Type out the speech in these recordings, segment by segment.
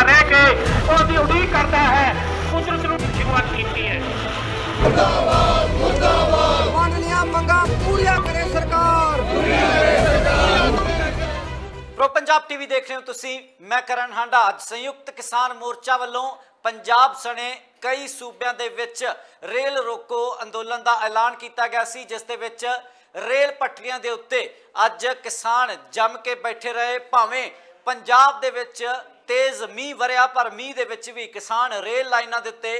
ਨੰਗਾ ਰਹਿ ਕੇ ਉਹਦੀ ਉਡੀਕ ਕਰਦਾ ਹੈ। ਕੁਦਰਤ ਨੂੰ ਸ਼ੁਰੂਆਤ ਕੀਤੀ ਹੈ। ਮੰਨ ਲਿਆ ਮੰਗਾ ਪੂਰੀਆਂ ਕਰੇ ਸਰਕਾਰ। ਪ੍ਰੋ ਪੰਜਾਬ ਟੀਵੀ ਦੇਖ ਰਹੇ ਹੋ ਤੁਸੀਂ। ਮੈਂ ਕਰਨ ਹਾਂਡਾ। ਅੱਜ ਸੰਯੁਕਤ ਕਿਸਾਨ ਮੋਰਚਾ ਵੱਲੋਂ ਪੰਜਾਬ ਸਣੇ ਕਈ ਸੂਬਿਆਂ ਦੇ ਵਿੱਚ ਰੇਲ ਰੋਕੋ ਅੰਦੋਲਨ ਦਾ ਐਲਾਨ ਕੀਤਾ ਗਿਆ ਸੀ ਜਿਸ ਦੇ ਵਿੱਚ ਰੇਲ ਪਟਰੀਆਂ ਦੇ ਉੱਤੇ ਅੱਜ ਕਿਸਾਨ ਜੰਮ ਕੇ ਬੈਠੇ ਰਹੇ। ਭਾਵੇਂ ਪੰਜਾਬ ਦੇ ਵਿੱਚ ਤੇਜ਼ ਮੀਂਹ ਵਰਿਆ ਪਰ ਮੀਂਹ ਦੇ ਵਿੱਚ ਵੀ ਕਿਸਾਨ ਰੇਲ ਲਾਈਨਾਂ ਦੇ ਉੱਤੇ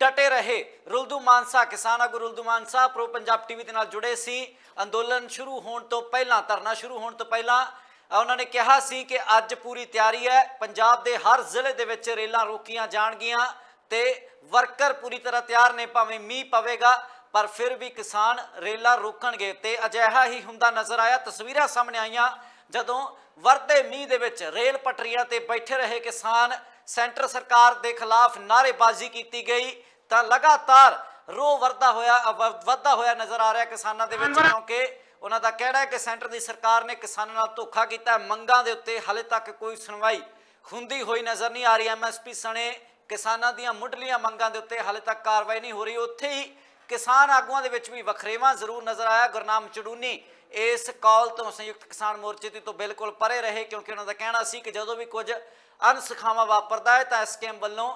ਡਟੇ ਰਹੇ। ਰੁਲਦੂ ਮਾਨਸਾ ਕਿਸਾਨ ਆਗੂ ਰੁਲਦੂ ਮਾਨਸਾ, ਪ੍ਰੋ ਪੰਜਾਬ ਟੀਵੀ ਦੇ ਨਾਲ ਜੁੜੇ ਸੀ। ਅੰਦੋਲਨ ਸ਼ੁਰੂ ਹੋਣ ਤੋਂ ਪਹਿਲਾਂ, ਧਰਨਾ ਸ਼ੁਰੂ ਹੋਣ ਤੋਂ ਪਹਿਲਾਂ ਉਹਨਾਂ ਨੇ ਕਿਹਾ ਸੀ ਕਿ ਅੱਜ ਪੂਰੀ ਤਿਆਰੀ ਹੈ। ਪੰਜਾਬ ਦੇ ਹਰ ਜ਼ਿਲ੍ਹੇ ਦੇ ਵਿੱਚ ਰੇਲਾਂ ਰੋਕੀਆਂ ਜਾਣਗੀਆਂ ਤੇ ਵਰਕਰ ਪੂਰੀ ਤਰ੍ਹਾਂ ਤਿਆਰ ਨੇ, ਭਾਵੇਂ ਮੀਂਹ ਪਵੇਗਾ, ਪਰ ਫਿਰ ਵੀ ਕਿਸਾਨ ਰੇਲਾਂ ਰੋਕਣਗੇ ਤੇ ਅਜਿਹਾ ਹੀ ਹੁੰਦਾ ਨਜ਼ਰ ਆਇਆ। ਤਸਵੀਰਾਂ ਸਾਹਮਣੇ ਆਈਆਂ। ਜਦੋਂ ਵਰਦੇ ਮੀਂਹ ਦੇ ਵਿੱਚ ਰੇਲ ਪਟਰੀਆਂ ਤੇ ਬੈਠੇ ਰਹੇ ਕਿਸਾਨ ਸੈਂਟਰ ਸਰਕਾਰ ਦੇ ਖਿਲਾਫ ਨਾਅਰੇਬਾਜ਼ੀ ਕੀਤੀ ਗਈ ਤਾਂ ਲਗਾਤਾਰ ਰੋ ਵਰਦਾ ਹੋਇਆ ਅ, ਵੱਧਦਾ ਹੋਇਆ ਨਜ਼ਰ ਆ ਰਿਹਾ ਕਿਸਾਨਾਂ ਦੇ ਵਿੱਚ ਕਿਉਂਕਿ ਉਹਨਾਂ ਦਾ ਕਹਿਣਾ ਹੈ ਕਿ ਸੈਂਟਰ ਦੀ ਸਰਕਾਰ ਨੇ ਕਿਸਾਨਾਂ ਨਾਲ ਧੋਖਾ ਕੀਤਾ। ਮੰਗਾਂ ਦੇ ਉੱਤੇ ਹਾਲੇ ਤੱਕ ਕੋਈ ਸੁਣਵਾਈ ਹੁੰਦੀ ਹੋਈ ਨਜ਼ਰ ਨਹੀਂ ਆ ਰਹੀ। ਐਮਐਸਪੀ ਸਣੇ ਕਿਸਾਨਾਂ ਦੀਆਂ ਮੁੱਢਲੀਆਂ ਮੰਗਾਂ ਦੇ ਉੱਤੇ ਹਾਲੇ ਤੱਕ ਕਾਰਵਾਈ ਨਹੀਂ ਹੋ ਰਹੀ। ਉੱਥੇ ਹੀ ਕਿਸਾਨ ਆਗੂਆਂ ਦੇ ਵਿੱਚ ਵੀ ਵਖਰੇਵਾਂ ਜ਼ਰੂਰ ਨਜ਼ਰ ਆਇਆ। ਗੁਰਨਾਮ ਚੜੂਨੀ ਇਸ ਕਾਲ ਤੋਂ ਸੰਯੁਕਤ ਕਿਸਾਨ ਮੋਰਚੇ ਦੀ ਤੋਂ ਬਿਲਕੁਲ ਪਰੇ ਰਹੇ, ਕਿਉਂਕਿ ਉਹਨਾਂ ਦਾ ਕਹਿਣਾ ਸੀ ਕਿ ਜਦੋਂ ਵੀ ਕੁਝ ਅਨਸਖਾਵਾ ਵਾਪਰਦਾ ਹੈ ਤਾਂ ਐਸਕੇਐਮ ਵੱਲੋਂ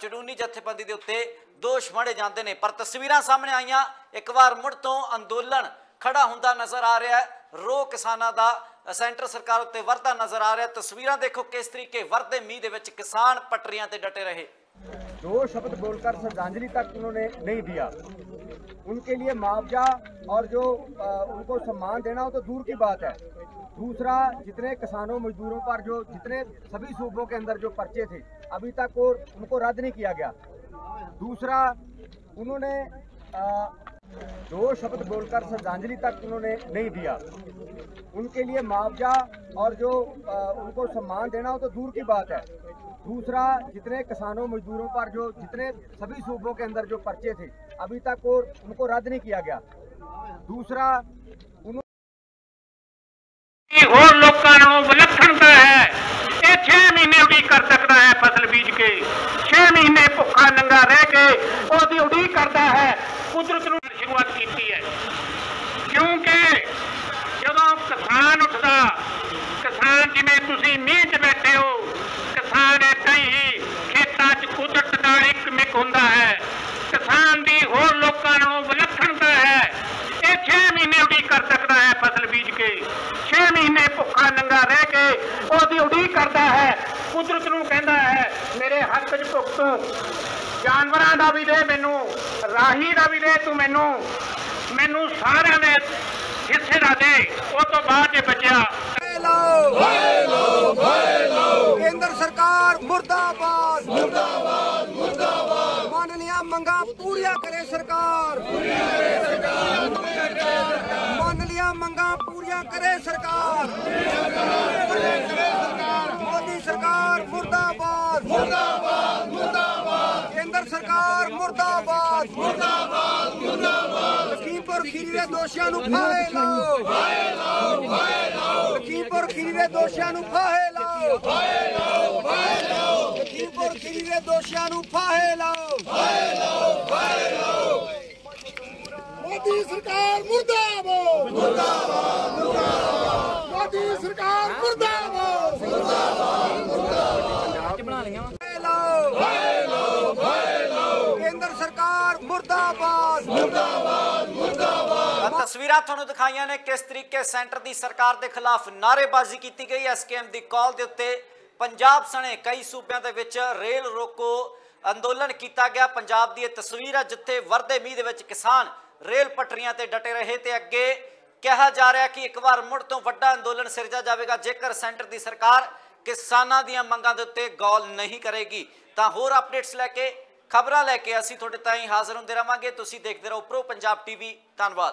ਚੜੂਨੀ ਜਥੇਬੰਦੀ ਦੇ ਉੱਤੇ ਦੋਸ਼ ਮੜੇ ਜਾਂਦੇ ਨੇ। ਪਰ ਤਸਵੀਰਾਂ ਸਾਹਮਣੇ ਆਈਆਂ। ਇੱਕ ਵਾਰ ਮੁੜ ਤੋਂ ਅੰਦੋਲਨ ਖੜਾ ਹੁੰਦਾ ਨਜ਼ਰ ਆ ਰਿਹਾ ਹੈ। ਰੋ ਕਿਸਾਨਾਂ ਦਾ ਸੈਂਟਰ ਸਰਕਾਰ ਉੱਤੇ ਵਰਦਾ ਨਜ਼ਰ ਆ ਰਿਹਾ। ਤਸਵੀਰਾਂ ਦੇਖੋ ਕਿਸ ਤਰੀਕੇ ਵਰਦੇ ਮੀਂਹ ਦੇ ਵਿੱਚ ਕਿਸਾਨ ਪਟਰੀਆਂ ਤੇ ਡਟੇ ਰਹੇ। दो शब्द बोलकर श्रद्धांजलि तक उन्होंने नहीं दिया। उनके लिए मुआवजा और जो अ, उनको सम्मान देना हो तो दूर की बात है। दूसरा जितने किसानों मजदूरों पर जो जितने सभी सूबों के अंदर जो पर्चे थे अभी तक वो उनको रद्द नहीं किया गया। दूसरा उन्होंने अ, दो शब्द बोलकर श्रद्धांजलि तक उन्होंने नहीं दिया। उनके लिए मुआवजा और जो अ, उनको सम्मान देना हो तो दूर की बात है। दूसरा जितने किसानों मजदूरों पर जो जितने सभी सूबों के अंदर जो पर्चे थे अभी तक वो उनको रद्द नहीं किया गया दूसरा उन्होंने ਇਹ ਹੋਰ ਲੋਕਾਂ ਨਾਲੋਂ ਵਿਲੱਖਣਤਾ ਹੈ ਇਹ 6 ਮਹੀਨੇ ਉਡੀਕ ਕਰ ਸਕਦਾ ਹੈ ਫਸਲ ਬੀਜ ਕੇ 6 ਮਹੀਨੇ ਭੁੱਖਾ ਨੰਗਾ ਰਹਿ ਕੇ ਉਹਦੀ ਉਡੀਕ ਕਰਦਾ ਹੈ ਕੁਦਰਤ ਨੂੰ ਸ਼ੁਰੂਆਤ ਕੀਤੀ ਹੈ ਕਿਉਂਕਿ ਜਦੋਂ ਕਿਸਾਨ ਉੱਠਦਾ ਕਿਸਾਨ ਜਿਵੇਂ ਤੁਸੀਂ ਮੀਂਹ ਕਰਦਾ ਹੈ। ਕੁਦਰਤ ਨੂੰ ਕਹਿੰਦਾ ਹੈ, ਮੇਰੇ ਹੱਕ 'ਚ ਭੁੱਖ ਤੂੰ। ਜਾਨਵਰਾਂ ਦਾ ਵੀ ਦੇ ਮੈਨੂੰ, ਰਾਹੀ ਦਾ ਵੀ ਦੇ ਤੂੰ ਮੈਨੂੰ। ਮੈਨੂੰ ਸਾਰਿਆਂ ਦੇ ਹਿੱਸੇ ਦਾ ਦੇ। ਉਹ ਤੋਂ ਬਾਅਦ ਇਹ ਬਚਿਆ ਕੇਂਦਰ ਸਰਕਾਰ ਮੁਰਦਾਬਾਦ। ਮੰਗਾ ਪੂਰੀਆਂ ਕਰੇ ਸਰਕਾਰ। ਪੂਰੀਆਂ ਕਰੇ ਪੂਰੀਆਂ ਕਰੇ ਸਰਕਾਰ। ਮੁਰਦਾਬਾਦ। ਮੁਰਦਾਬਾਦ ਮੁਰਦਾਬਾਦ। ਲਖੀਮਪੁਰ ਖੀਰੀ ਦੇ ਦੋਸ਼ੀਆਂ ਨੂੰ ਫਾਹੇ ਲਾਓ। ਫਾਹੇ ਲਾਓ ਫਾਹੇ ਲਾਓ ਲਖੀਮਪੁਰ ਖੀਰੀ ਦੇ ਦੋਸ਼ੀਆਂ ਨੂੰ ਫਾਹੇ ਲਾਓ। ਫਾਹੇ ਲਾਓ ਫਾਹੇ ਲਾਓ ਲਖੀਮਪੁਰ ਖੀਰੀ ਦੇ ਦੋਸ਼ੀਆਂ ਨੂੰ ਫਾਹੇ ਲਾਓ। ਫਾਹੇ ਲਾਓ ਫਾਹੇ ਲਾਓ ਮੋਦੀ ਸਰਕਾਰ ਮੁਰਦਾਬਾਦ ਮੁਰਦਾਬਾਦ। ਸਰਕਾਰ ਮੁਰਦਾਬਾਦ ਆ ਤਸਵੀਰਾਂ ਤੁਹਾਨੂੰ ਦਿਖਾਈਆਂ ਨੇ ਕਿਸ ਤਰੀਕੇ ਸੈਂਟਰ ਦੀ ਸਰਕਾਰ ਦੇ ਖਿਲਾਫ ਨਾਅਰੇਬਾਜ਼ੀ ਕੀਤੀ ਗਈ। ਐਸਕੇਐਮ ਦੀ ਕਾਲ ਦੇ ਉੱਤੇ ਪੰਜਾਬ ਸਣੇ ਕਈ ਸੂਬਿਆਂ ਦੇ ਵਿੱਚ ਰੇਲ ਰੋਕੋ ਅੰਦੋਲਨ ਕੀਤਾ ਗਿਆ। ਪੰਜਾਬ ਦੀ ਇਹ ਤਸਵੀਰ ਹੈ ਜਿੱਥੇ ਵਰਦੇ ਮੀਂਹ ਦੇ ਵਿੱਚ ਕਿਸਾਨ ਰੇਲ ਪਟਰੀਆਂ ਤੇ ਡਟੇ ਰਹੇ ਤੇ ਅੱਗੇ ਕਿਹਾ ਜਾ ਰਿਹਾ ਕਿ ਇੱਕ ਵਾਰ ਮੁੜ ਤੋਂ ਵੱਡਾ ਅੰਦੋਲਨ ਸਿਰਜਾ ਜਾਵੇਗਾ। ਜੇਕਰ ਸੈਂਟਰ ਦੀ ਸਰਕਾਰ ਕਿਸਾਨਾਂ ਦੀਆਂ ਮੰਗਾਂ ਦੇ ਉੱਤੇ ਗੌਰ ਨਹੀਂ ਕਰੇਗੀ ਤਾਂ ਹੋਰ ਅਪਡੇਟਸ ਲੈ ਕੇ ਖਬਰਾਂ ਲੈ ਕੇ ਅਸੀਂ ਤੁਹਾਡੇ ਤਾਈਂ ਹਾਜ਼ਰ ਹੁੰਦੇ ਰਵਾਂਗੇ। ਤੁਸੀਂ ਦੇਖਦੇ ਰਹੋ ਪ੍ਰੋ ਪੰਜਾਬ ਟੀਵੀ ਧੰਨਵਾਦ।